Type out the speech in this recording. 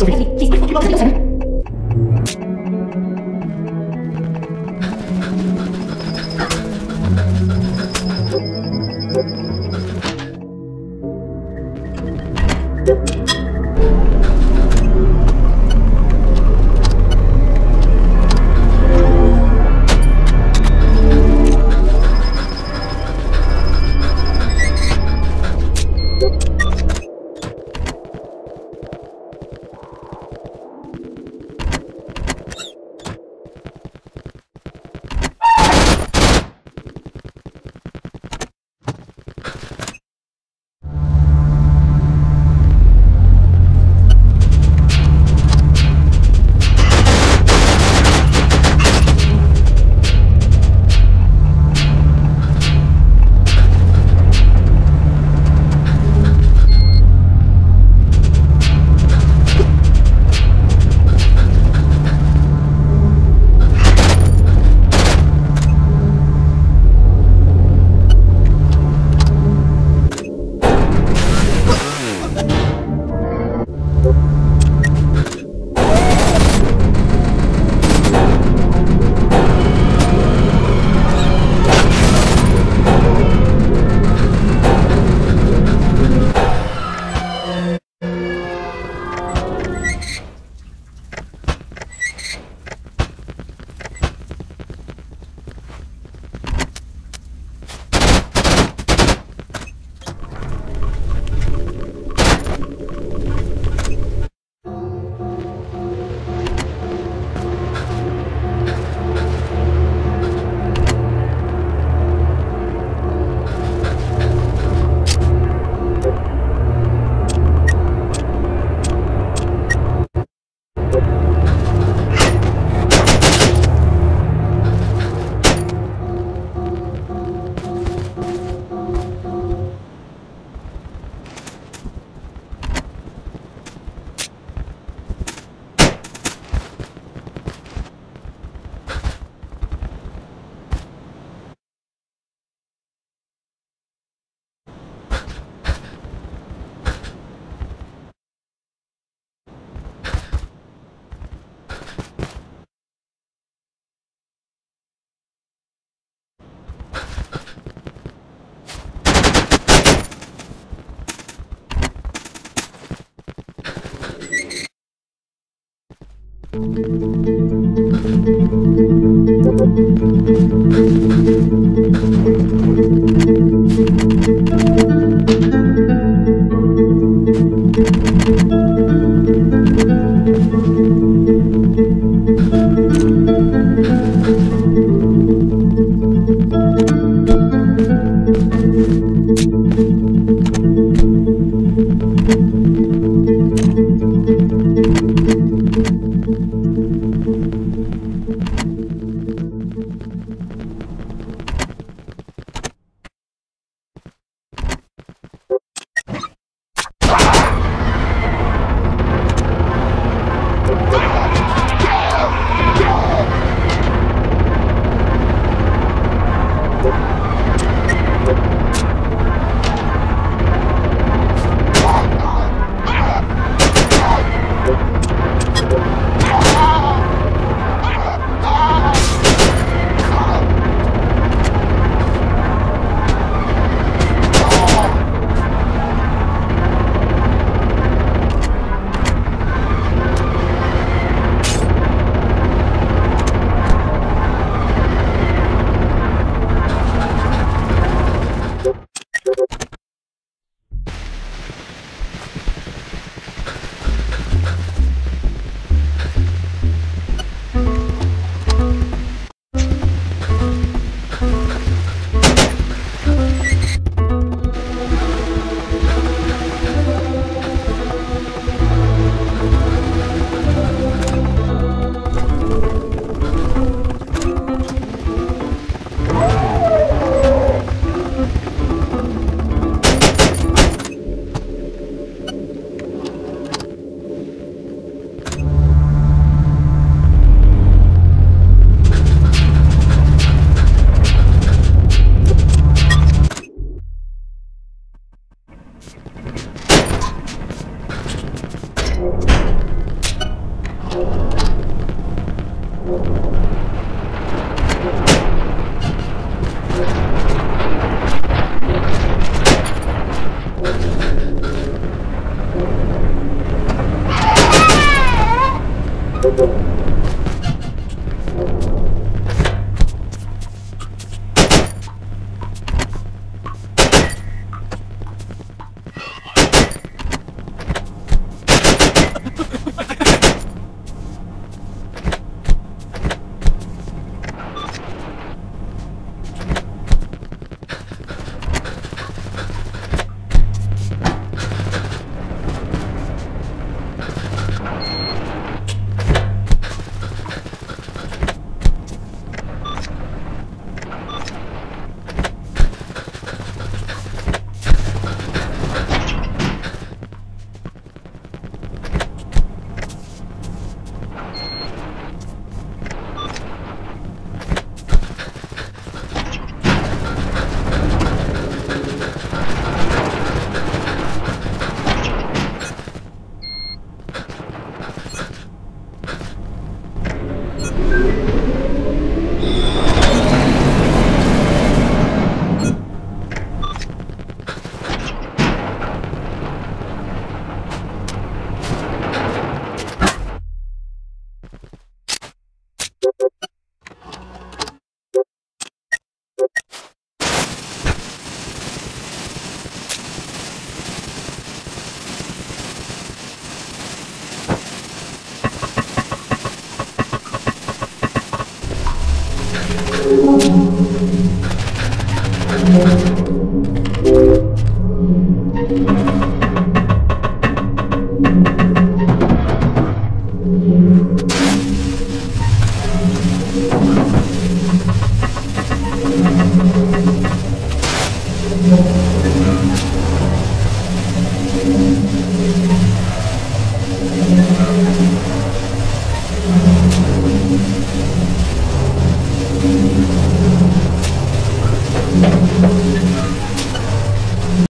It's okay. Thank you.